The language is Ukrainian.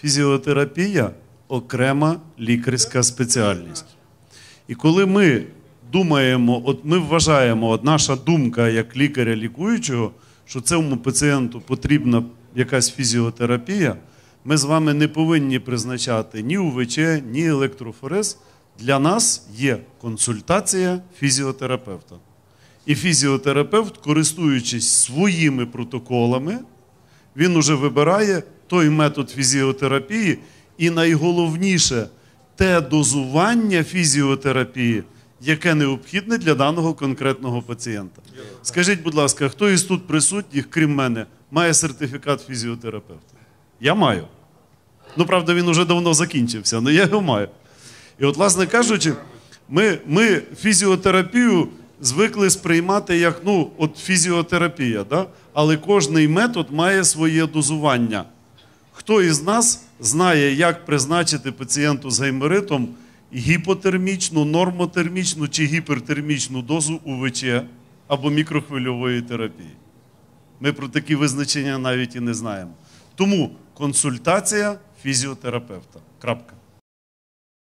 Фізіотерапія окрема лікарська спеціальність. І коли ми думаємо, от ми вважаємо, от наша думка як лікаря лікуючого, що цьому пацієнту потрібна якась фізіотерапія, ми з вами не повинні призначати ні УВЧ, ні електрофорез. Для нас є консультація фізіотерапевта. І фізіотерапевт, користуючись своїми протоколами, він уже вибирає той метод фізіотерапії, і найголовніше те дозування фізіотерапії, яке необхідне для даного конкретного пацієнта. Скажіть, будь ласка, хто із тут присутніх, крім мене, має сертифікат фізіотерапевта? Я маю. Ну, правда, він уже давно закінчився, але я його маю. І от, власне кажучи, ми, ми фізіотерапію звикли сприймати як ну, от фізіотерапія, да? але кожний метод має своє дозування. Хто із нас знає, як призначити пацієнту з гайморитом гіпотермічну, нормотермічну чи гіпертермічну дозу УВЧ або мікрохвильової терапії? Ми про такі визначення навіть і не знаємо. Тому консультація фізіотерапевта. Крапка.